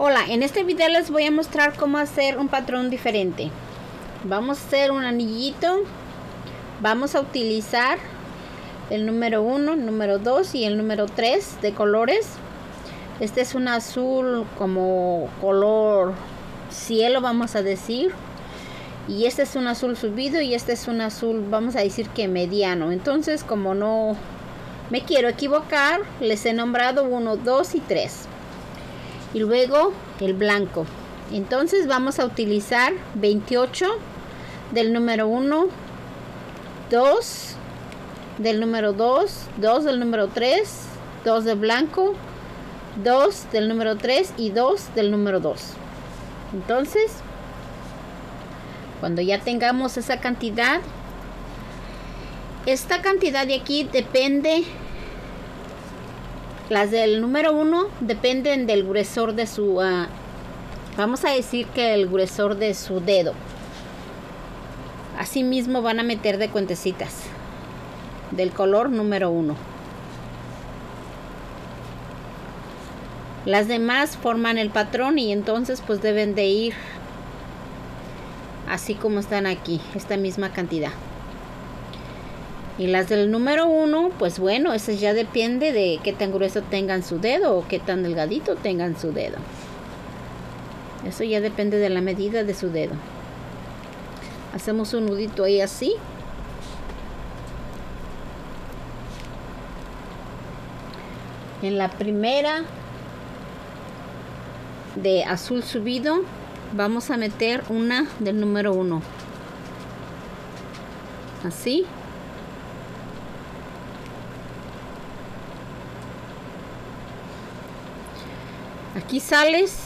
Hola, en este video les voy a mostrar cómo hacer un patrón diferente. Vamos a hacer un anillito. Vamos a utilizar el número 1, número 2 y el número 3 de colores. Este es un azul como color cielo, vamos a decir. Y este es un azul subido y este es un azul, vamos a decir que mediano. Entonces, como no me quiero equivocar, les he nombrado 1, 2 y 3 y luego el blanco. Entonces vamos a utilizar 28 del número 1 2 del número 2 2 del número 3 2 de blanco 2 del número 3 y 2 del número 2 entonces cuando ya tengamos esa cantidad esta cantidad de aquí depende las del número 1 dependen del gruesor de su... Uh, vamos a decir que el gruesor de su dedo. Asimismo van a meter de cuentecitas. Del color número 1. Las demás forman el patrón y entonces pues deben de ir así como están aquí, esta misma cantidad. Y las del número uno, pues bueno, eso ya depende de qué tan grueso tengan su dedo o qué tan delgadito tengan su dedo. Eso ya depende de la medida de su dedo. Hacemos un nudito ahí así. En la primera de azul subido vamos a meter una del número uno. Así. Aquí sales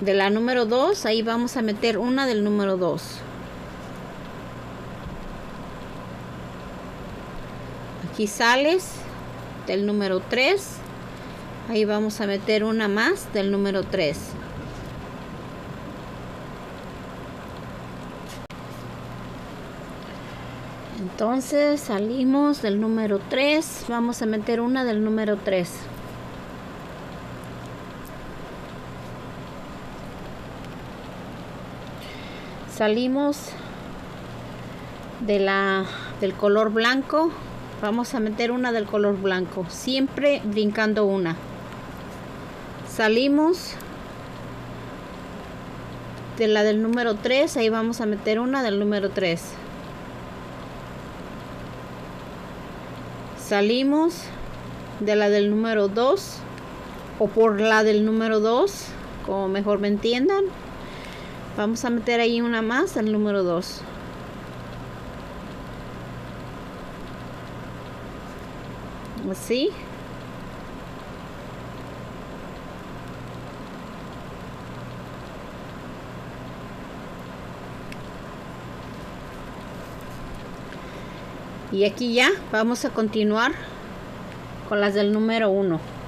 de la número 2 ahí vamos a meter una del número 2 aquí sales del número 3 ahí vamos a meter una más del número 3 entonces salimos del número 3 vamos a meter una del número 3 salimos de la del color blanco. Vamos a meter una del color blanco siempre brincando una. Salimos de la del número 3 ahí vamos a meter una del número 3 salimos de la del número 2 o por la del número 2 como mejor me entiendan vamos a meter ahí una más al número 2 así y aquí ya vamos a continuar con las del número 1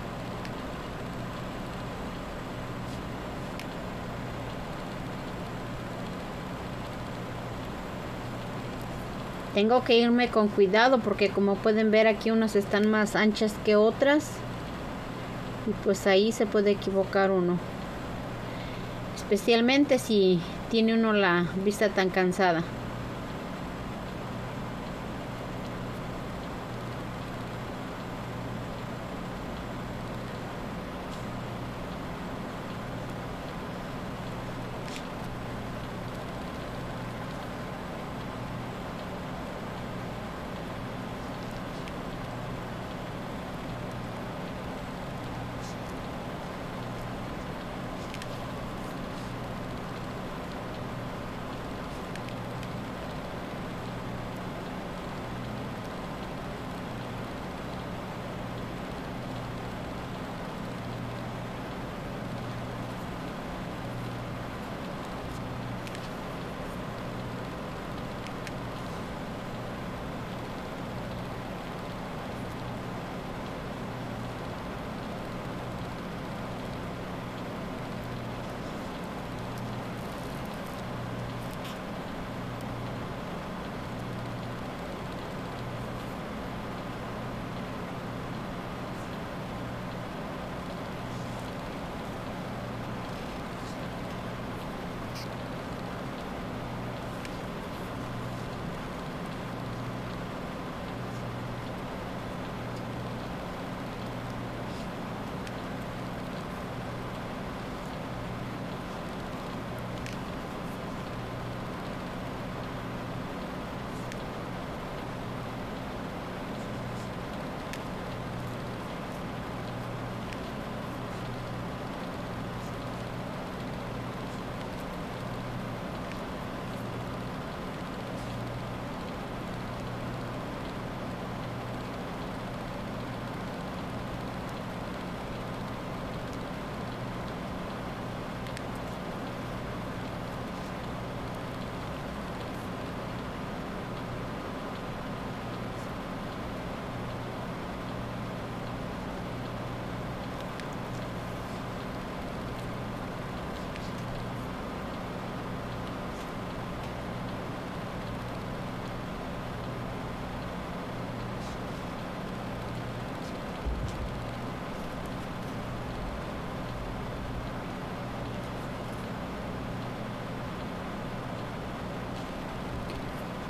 tengo que irme con cuidado porque como pueden ver aquí unas están más anchas que otras. Y pues ahí se puede equivocar uno. Especialmente si tiene uno la vista tan cansada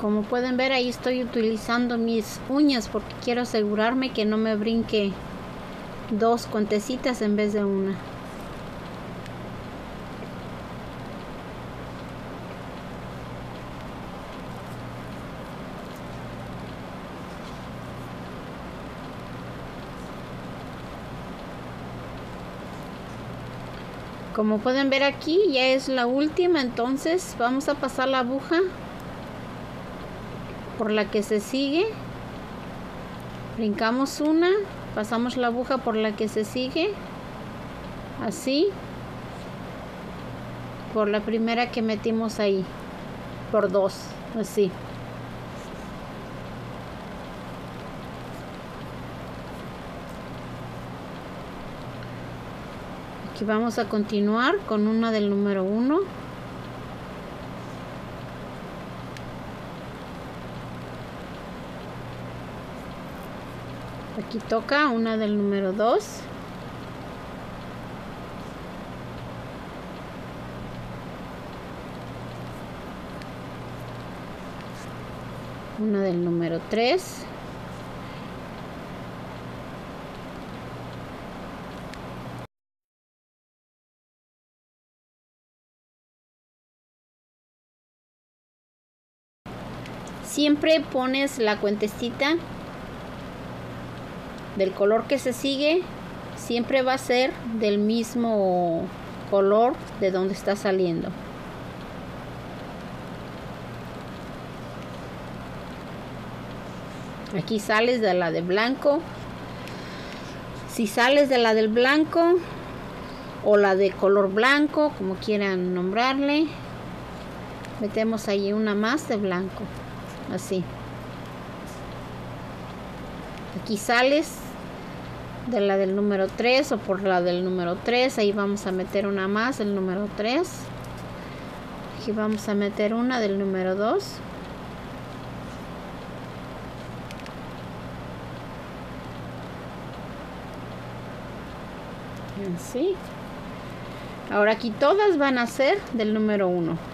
Como pueden ver ahí estoy utilizando mis uñas porque quiero asegurarme que no me brinque dos cuentecitas en vez de una. como pueden ver aquí ya es la última entonces vamos a pasar la aguja por la que se sigue. Brincamos una pasamos la aguja por la que se sigue. Así. Por la primera que metimos ahí. Por dos así. Aquí vamos a continuar con una del número 1 aquí toca una del número 2 una del número 3 siempre pones la cuentecita del color que se sigue siempre va a ser del mismo color de donde está saliendo. Aquí sales de la de blanco. Si sales de la del blanco o la de color blanco como quieran nombrarle metemos ahí una más de blanco así. Aquí sales de la del número 3 o por la del número 3 ahí vamos a meter una más el número 3 aquí vamos a meter una del número 2 así. Ahora aquí todas van a ser del número 1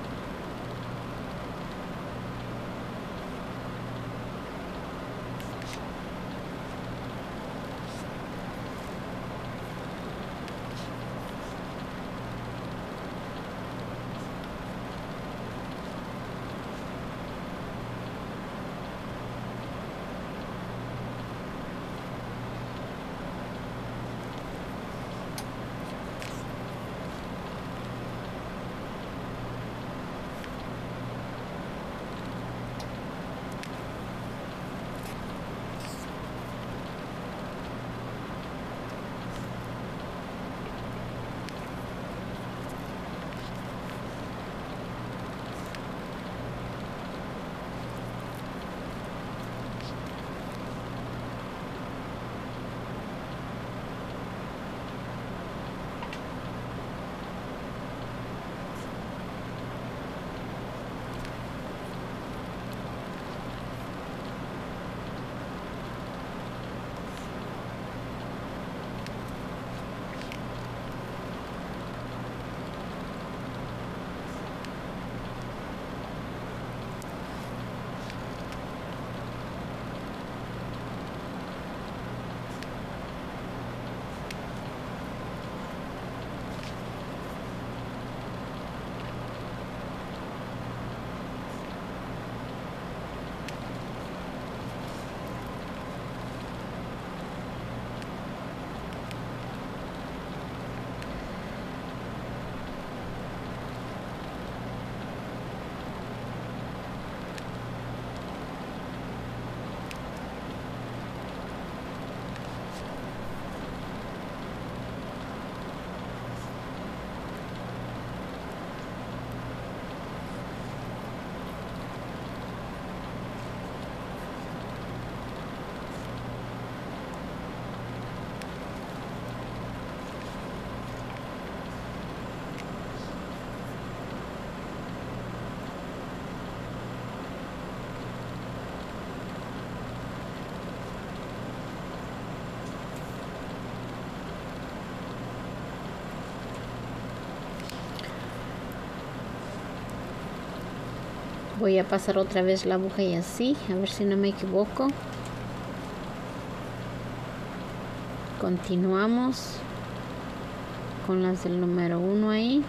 voy a pasar otra vez la aguja y así a ver si no me equivoco. Continuamos con las del número 1 ahí